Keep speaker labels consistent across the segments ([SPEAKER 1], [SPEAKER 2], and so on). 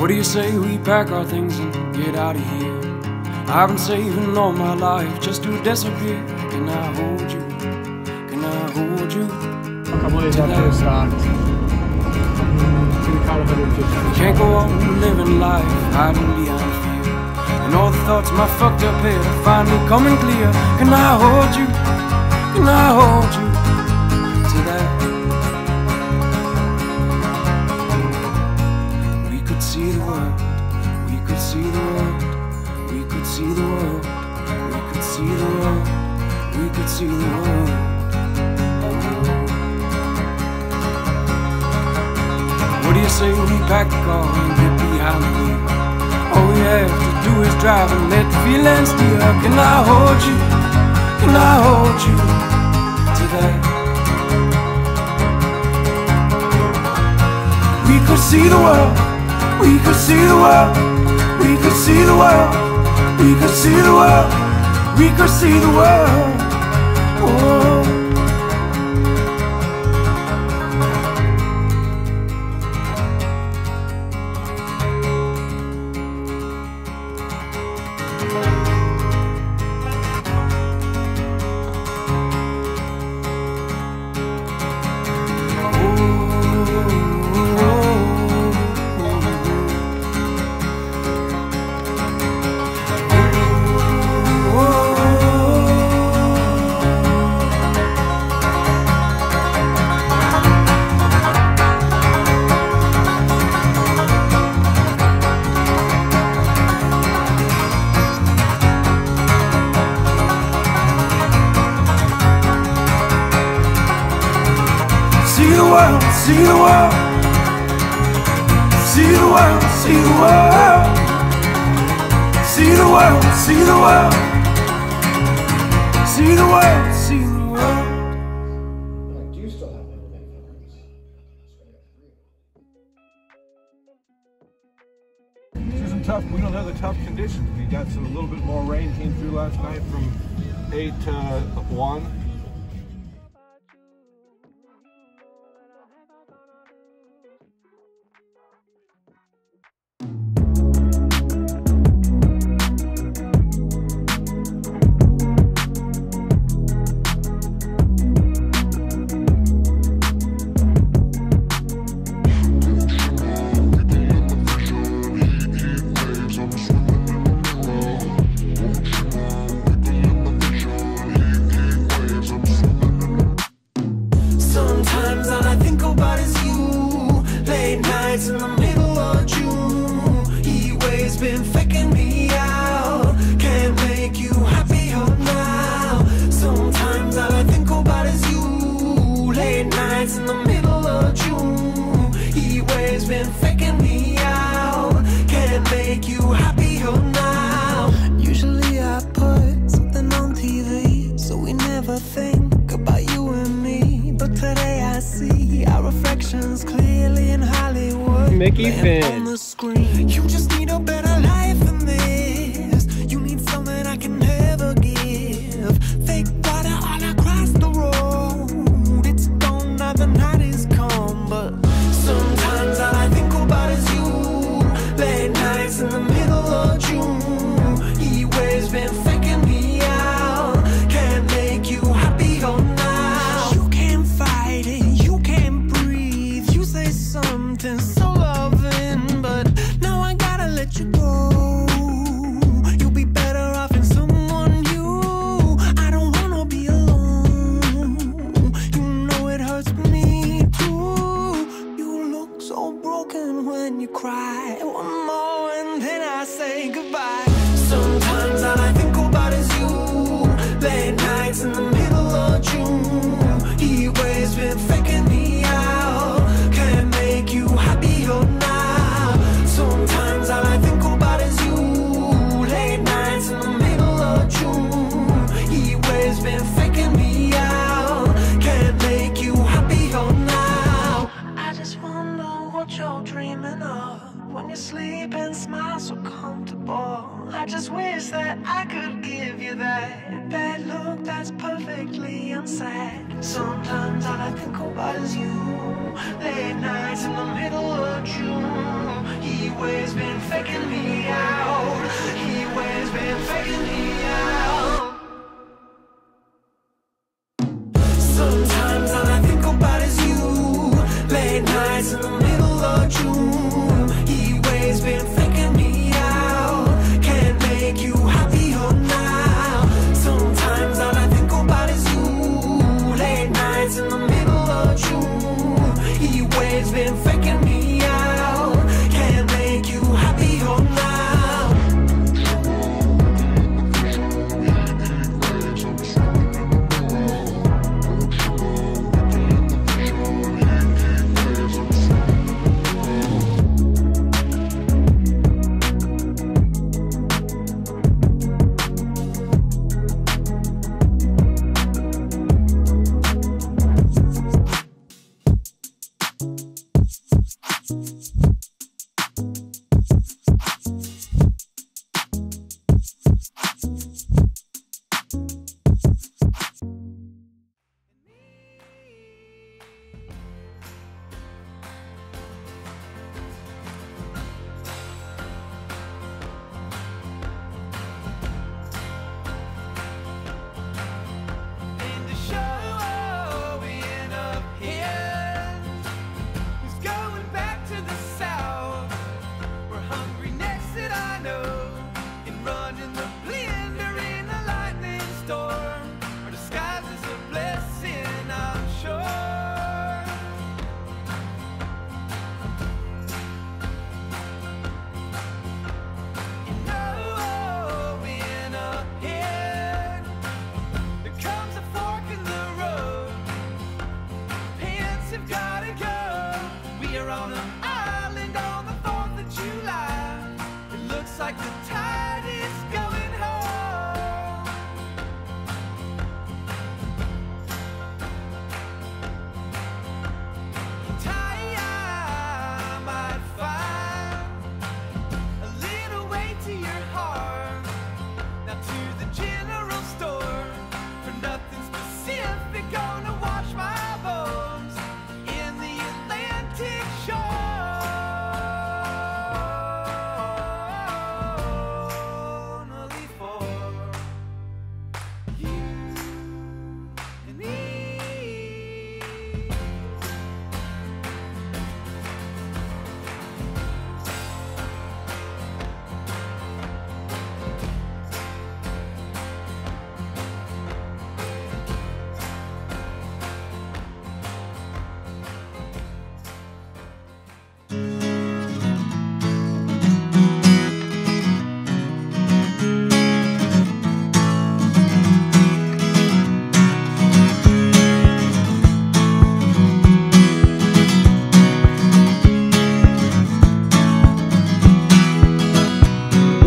[SPEAKER 1] What do you say we pack our things and get out of here? I've been saving all my life just to disappear. Can I hold you? Can I hold you?
[SPEAKER 2] A couple days after. We caught 150.
[SPEAKER 1] Can't go on living life hiding behind fear. And all the thoughts my fucked up head are finally coming clear. Can I hold you? Can I hold you World. What do you say we pack the car and behind the wheel? All we have to do is drive and let the feelings steer. Can I hold you? Can I hold you to? We could see the world. We could see the world. We could see the world. We could see the world. We could see the world. World, see the world. See the world, see the world. See the world, see the world. See the world, see the world.
[SPEAKER 3] Do you still have internet coverage?
[SPEAKER 4] These are some tough. We don't have the tough conditions. We got some a little bit more rain came through last night from eight to one.
[SPEAKER 5] Nights in the middle of June. Waves been faking me out. Can't make you happier oh, now. Usually I put something on TV, so we never think about you and me. But today I see our reflections clearly in Hollywood.
[SPEAKER 2] Mickey Finn.
[SPEAKER 5] could give you that That look
[SPEAKER 2] that's perfectly unsaid. Sometimes all I think about is you. Late nights in the middle of June. He always been faking me out. He always been faking me out.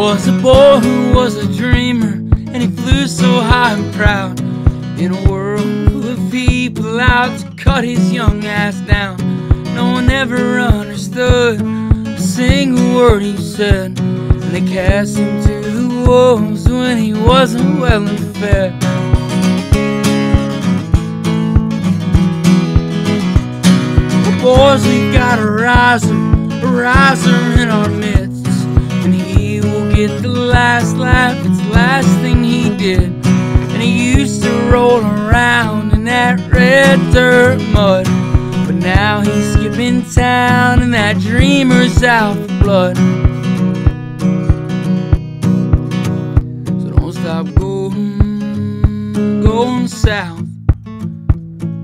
[SPEAKER 6] Was a boy who was a dreamer, and he flew so high and proud. In a world full of people out to cut his young ass down. No one ever understood a single word he said. And they cast him to the wolves when he wasn't well and fed. Boys, we got a riser, a riser in our midst. And he get the last laugh, it's the last thing he did. And he used to roll around in that red dirt mud. But now he's skipping town and that dreamer's out blood. So don't stop going, going south.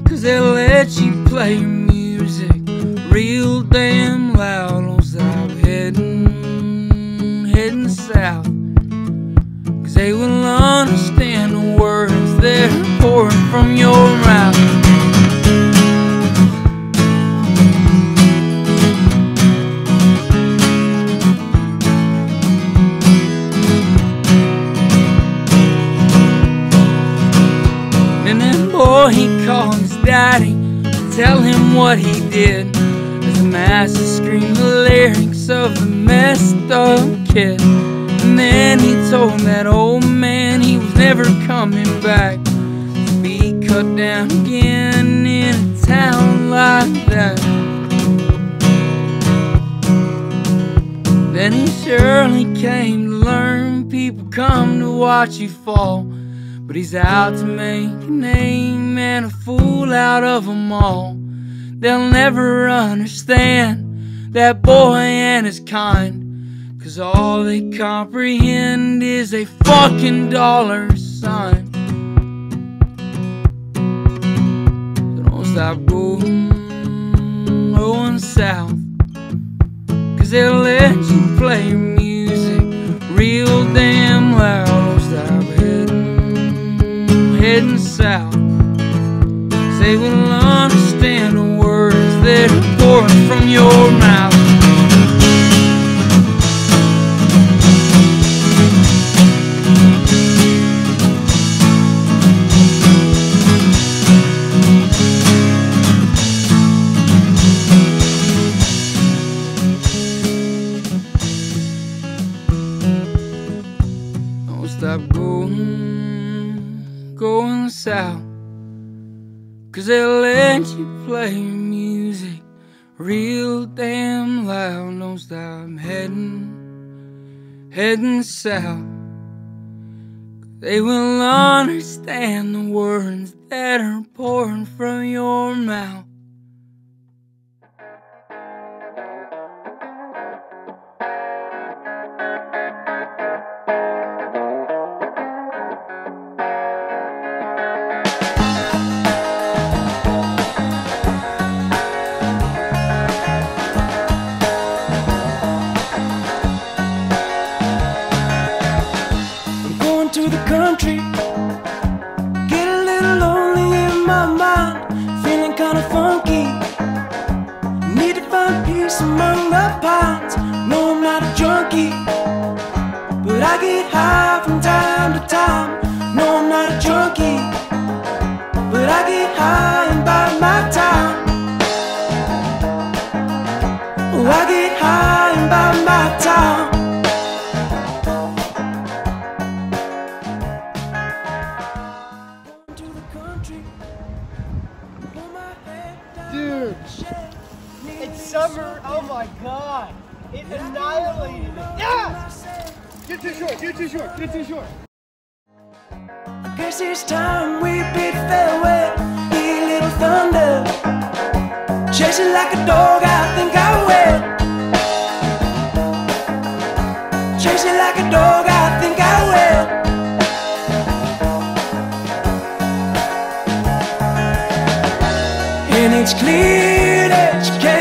[SPEAKER 6] Cause they'll let you play music real damn loud. They will understand the words they're pouring from your mouth. And then boy he called his daddy to tell him what he did. As the master screamed the lyrics of the messed up kid. And then he told that old man he was never coming back. Speak cut down again in a town like that. Then he surely came to learn people come to watch you fall. But he's out to make a name and a fool out of them all. They'll never understand that boy and his kind. Cause all they comprehend is a fucking dollar sign. So don't stop going, going south. Cause they'll let you play music real damn loud. Don't stop heading, heading south. Cause they will understand the words that are pouring from your mouth. Stop going, going south. Cause they'll let you play music real damn loud. Don't stop heading, heading south. They will understand the words that are pouring from your mouth. The country. Get a little lonely in my mind. Feeling kinda funky. Need to find peace among the pines. No, I'm not a junkie. But I get high from time to time. No, I'm not a junkie. But I get high get
[SPEAKER 1] too short.
[SPEAKER 6] I guess it's time we bid farewell. Be little thunder. Chasing like a dog, I think I will. Chasing like a dog, I think I will. And it's clear that you can't